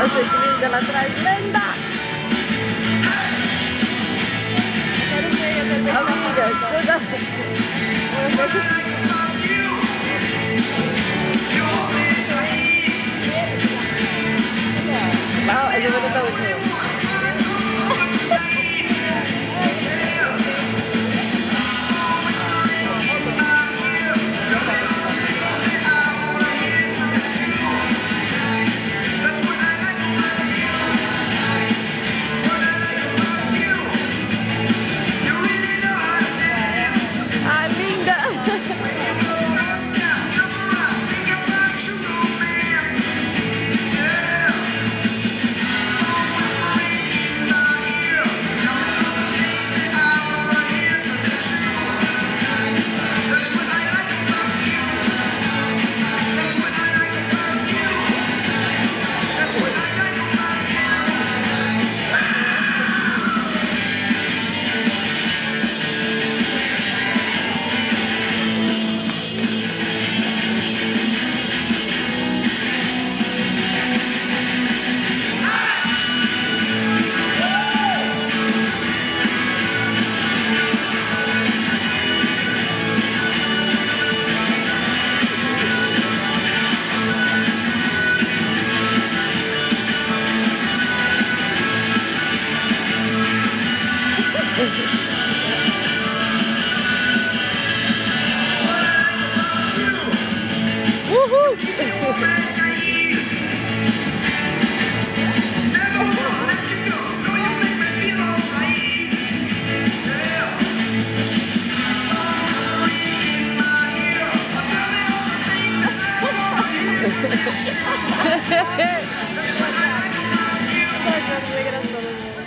La seguridad de la trayenda. Amiga, cuidado. Uhul! Nossa, é engraçado.